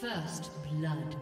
First blood.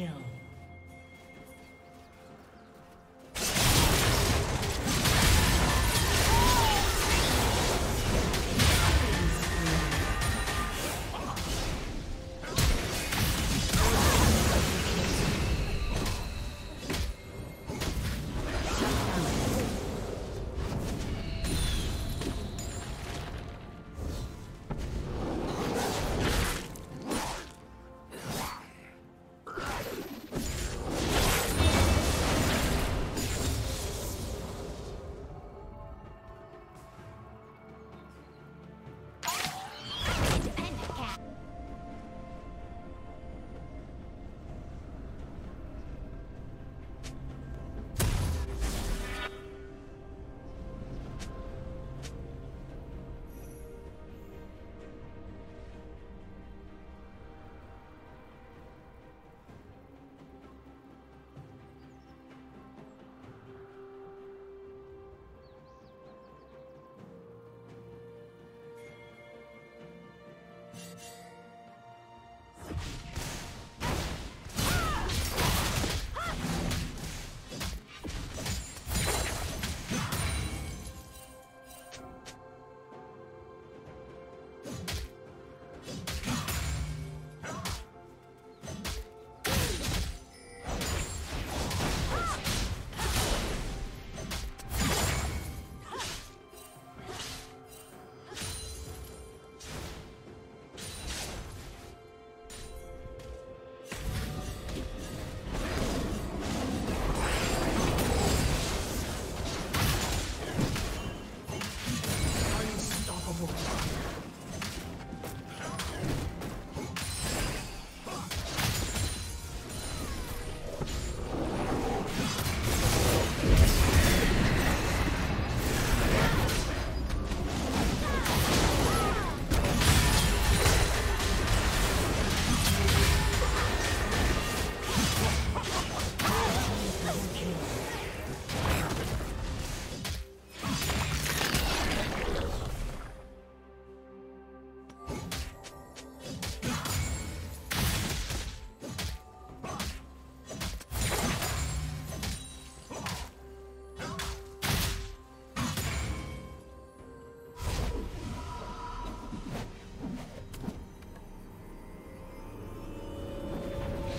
Kill.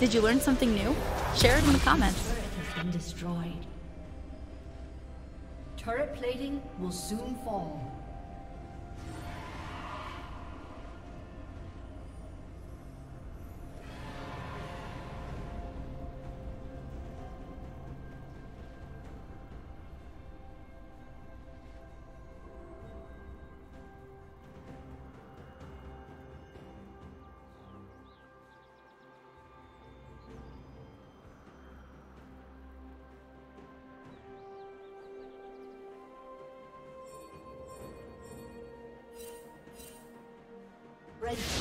Did you learn something new? Share it in the comments. Turret has been destroyed. Turret plating will soon fall. Red team.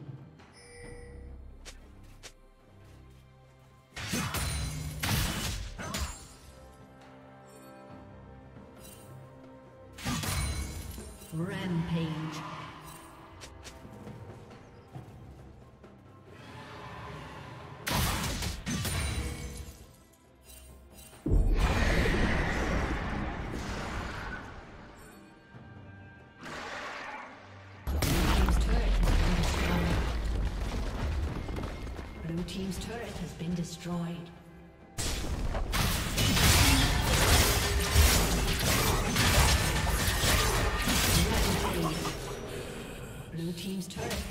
Destroyed. Blue Team's turret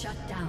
Shut down.